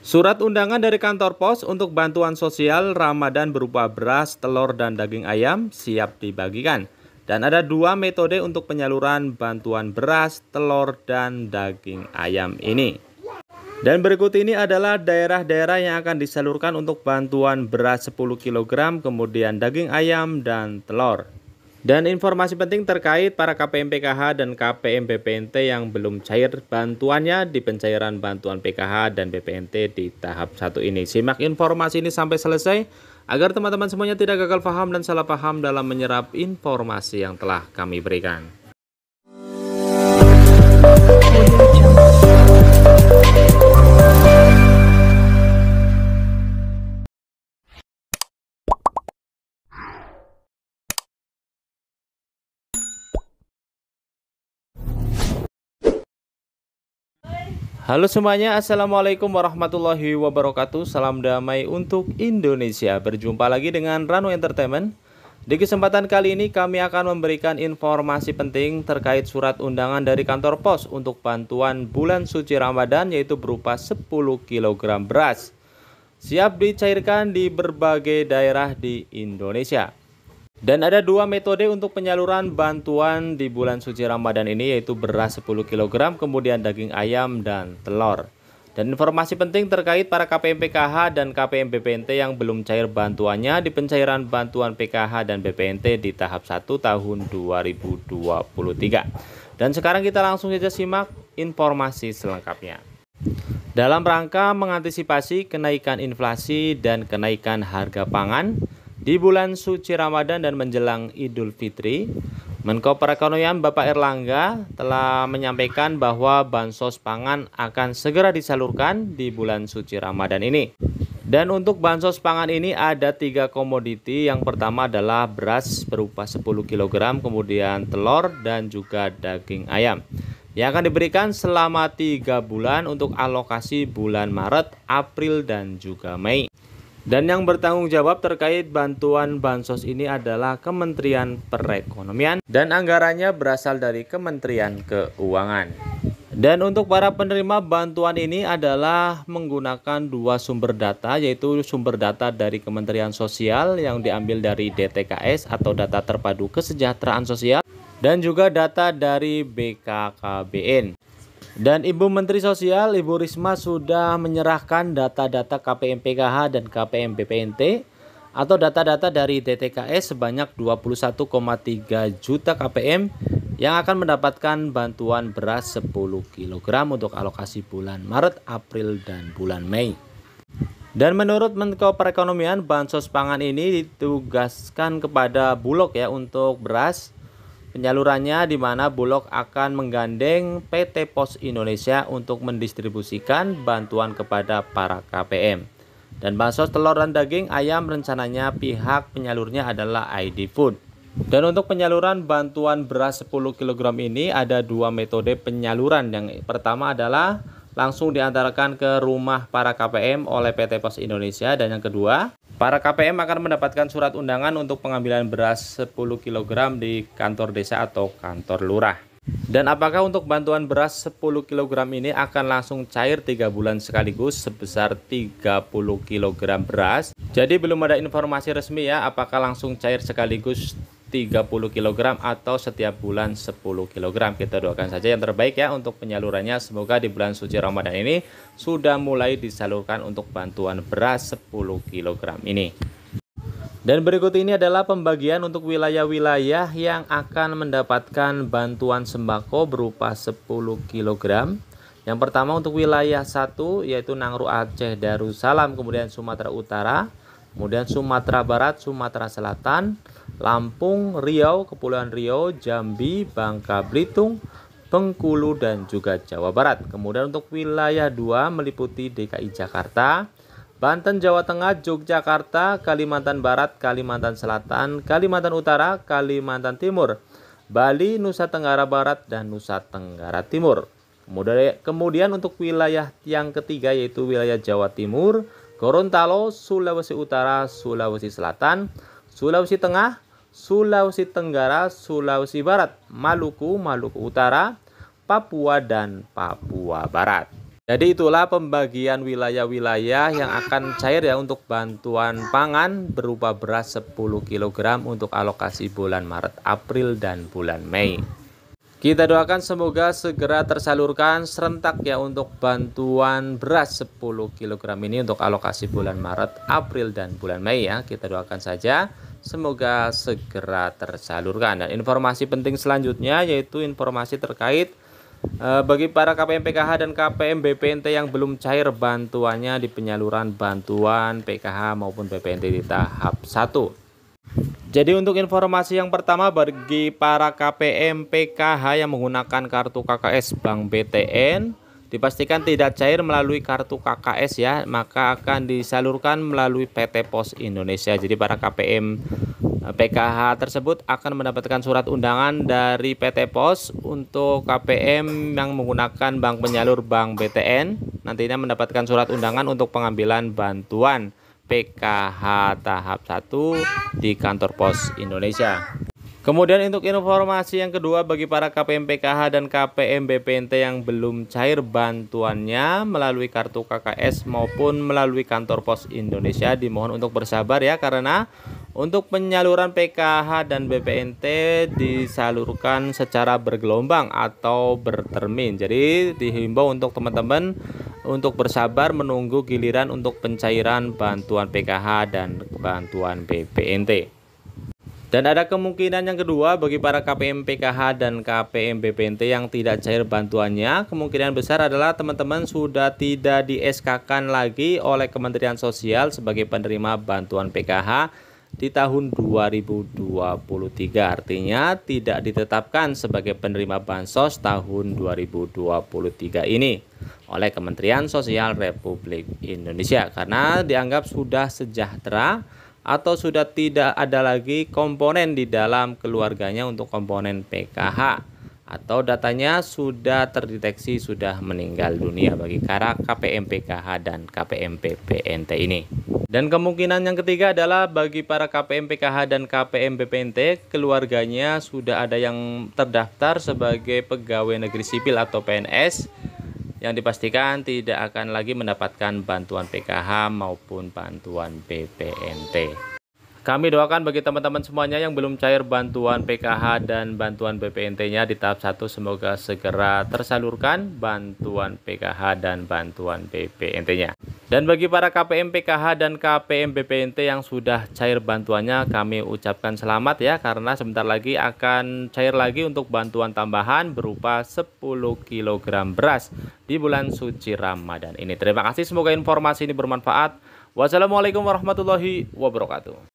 Surat undangan dari kantor pos untuk bantuan sosial Ramadan berupa beras, telur, dan daging ayam siap dibagikan. Dan ada dua metode untuk penyaluran bantuan beras, telur, dan daging ayam ini. Dan berikut ini adalah daerah-daerah yang akan disalurkan untuk bantuan beras 10 kg, kemudian daging ayam dan telur. Dan informasi penting terkait para KPM PKH dan KPM BPNT yang belum cair bantuannya di pencairan bantuan PKH dan BPNT di tahap satu ini. Simak informasi ini sampai selesai agar teman-teman semuanya tidak gagal paham dan salah paham dalam menyerap informasi yang telah kami berikan. Halo semuanya, Assalamualaikum warahmatullahi wabarakatuh. Salam damai untuk Indonesia. Berjumpa lagi dengan Rano Entertainment. Di kesempatan kali ini kami akan memberikan informasi penting terkait surat undangan dari kantor pos Untuk bantuan bulan suci Ramadan yaitu berupa 10 kg beras. Siap dicairkan di berbagai daerah di Indonesia dan ada dua metode untuk penyaluran bantuan di bulan suci Ramadan ini yaitu beras 10 kg, kemudian daging ayam dan telur. Dan informasi penting terkait para KPM PKH dan KPM BPNT yang belum cair bantuannya di pencairan bantuan PKH dan BPNT di tahap 1 tahun 2023. Dan sekarang kita langsung saja simak informasi selengkapnya. Dalam rangka mengantisipasi kenaikan inflasi dan kenaikan harga pangan, di bulan suci Ramadan dan menjelang Idul Fitri, Menko Perekonomian Bapak Erlangga telah menyampaikan bahwa bansos pangan akan segera disalurkan di bulan suci Ramadan ini. Dan untuk bansos pangan ini ada tiga komoditi. Yang pertama adalah beras berupa 10 kg, kemudian telur dan juga daging ayam. Yang akan diberikan selama tiga bulan untuk alokasi bulan Maret, April, dan juga Mei. Dan yang bertanggung jawab terkait bantuan bansos ini adalah Kementerian Perekonomian dan anggarannya berasal dari Kementerian Keuangan. Dan untuk para penerima bantuan ini adalah menggunakan dua sumber data yaitu sumber data dari Kementerian Sosial yang diambil dari DTKS atau data terpadu kesejahteraan sosial dan juga data dari BKKBN. Dan Ibu Menteri Sosial, Ibu Risma sudah menyerahkan data-data KPM PKH dan KPM BPNT atau data-data dari DTKS sebanyak 21,3 juta KPM yang akan mendapatkan bantuan beras 10 kg untuk alokasi bulan Maret, April, dan bulan Mei. Dan menurut Menko Perekonomian, bansos pangan ini ditugaskan kepada Bulog ya untuk beras Penyalurannya di mana Bulog akan menggandeng PT Pos Indonesia untuk mendistribusikan bantuan kepada para KPM. Dan bansos telur dan daging ayam rencananya pihak penyalurnya adalah ID Food. Dan untuk penyaluran bantuan beras 10 kg ini ada dua metode penyaluran. Yang pertama adalah langsung diantarkan ke rumah para KPM oleh PT Pos Indonesia dan yang kedua Para KPM akan mendapatkan surat undangan untuk pengambilan beras 10 kg di kantor desa atau kantor lurah. Dan apakah untuk bantuan beras 10 kg ini akan langsung cair 3 bulan sekaligus sebesar 30 kg beras? Jadi belum ada informasi resmi ya apakah langsung cair sekaligus 30 kg atau setiap bulan 10 kg. Kita doakan saja yang terbaik ya untuk penyalurannya. Semoga di bulan suci Ramadan ini sudah mulai disalurkan untuk bantuan beras 10 kg ini. Dan berikut ini adalah pembagian untuk wilayah-wilayah yang akan mendapatkan bantuan sembako berupa 10 kg. Yang pertama untuk wilayah 1 yaitu Nangru Aceh Darussalam, kemudian Sumatera Utara, kemudian Sumatera Barat, Sumatera Selatan, Lampung, Riau, Kepulauan Riau, Jambi, Bangka Belitung, Bengkulu dan juga Jawa Barat. Kemudian untuk wilayah 2 meliputi DKI Jakarta, Banten, Jawa Tengah, Yogyakarta, Kalimantan Barat, Kalimantan Selatan, Kalimantan Utara, Kalimantan Timur, Bali, Nusa Tenggara Barat, dan Nusa Tenggara Timur. Kemudian, untuk wilayah yang ketiga yaitu wilayah Jawa Timur, Gorontalo, Sulawesi Utara, Sulawesi Selatan, Sulawesi Tengah, Sulawesi Tenggara, Sulawesi Barat, Maluku, Maluku Utara, Papua, dan Papua Barat. Jadi itulah pembagian wilayah-wilayah yang akan cair ya untuk bantuan pangan berupa beras 10 kg untuk alokasi bulan Maret, April, dan bulan Mei. Kita doakan semoga segera tersalurkan serentak ya untuk bantuan beras 10 kg ini untuk alokasi bulan Maret, April, dan bulan Mei ya. Kita doakan saja semoga segera tersalurkan. Dan informasi penting selanjutnya yaitu informasi terkait Eh, bagi para KPM PKH dan KPM BPNT yang belum cair bantuannya di penyaluran bantuan PKH maupun BPNT di tahap 1. Jadi untuk informasi yang pertama bagi para KPM PKH yang menggunakan kartu KKS Bank BTN dipastikan tidak cair melalui kartu KKS ya. Maka akan disalurkan melalui PT Pos Indonesia. Jadi para KPM PKH tersebut akan mendapatkan surat undangan dari PT Pos untuk KPM yang menggunakan bank penyalur Bank BTN nantinya mendapatkan surat undangan untuk pengambilan bantuan PKH tahap 1 di kantor Pos Indonesia. Kemudian untuk informasi yang kedua bagi para KPM PKH dan KPM BPNT yang belum cair bantuannya melalui kartu KKS maupun melalui kantor pos Indonesia dimohon untuk bersabar ya karena untuk penyaluran PKH dan BPNT disalurkan secara bergelombang atau bertermin. Jadi dihimbau untuk teman-teman untuk bersabar menunggu giliran untuk pencairan bantuan PKH dan bantuan BPNT. Dan ada kemungkinan yang kedua bagi para KPM PKH dan KPM BPNT yang tidak cair bantuannya, kemungkinan besar adalah teman-teman sudah tidak di SK kan lagi oleh Kementerian Sosial sebagai penerima bantuan PKH di tahun 2023. Artinya tidak ditetapkan sebagai penerima bansos tahun 2023 ini oleh Kementerian Sosial Republik Indonesia karena dianggap sudah sejahtera atau sudah tidak ada lagi komponen di dalam keluarganya untuk komponen PKH atau datanya sudah terdeteksi sudah meninggal dunia bagi para KPM PKH dan KPM PPNT ini. Dan kemungkinan yang ketiga adalah bagi para KPM PKH dan KPM PPNT keluarganya sudah ada yang terdaftar sebagai pegawai negeri sipil atau PNS yang dipastikan tidak akan lagi mendapatkan bantuan PKH maupun bantuan BPNT. Kami doakan bagi teman-teman semuanya yang belum cair bantuan PKH dan bantuan BPNT-nya di tahap 1 semoga segera tersalurkan bantuan PKH dan bantuan BPNT-nya. Dan bagi para KPM PKH dan KPM BPNT yang sudah cair bantuannya kami ucapkan selamat ya karena sebentar lagi akan cair lagi untuk bantuan tambahan berupa 10 kg beras di bulan suci Ramadan ini. Terima kasih semoga informasi ini bermanfaat. Wassalamualaikum warahmatullahi wabarakatuh.